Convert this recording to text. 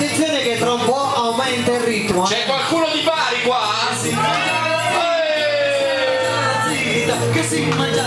attenzione che tra un po' aumenta il ritmo. C'è eh. qualcuno di pari qua? Che si mangia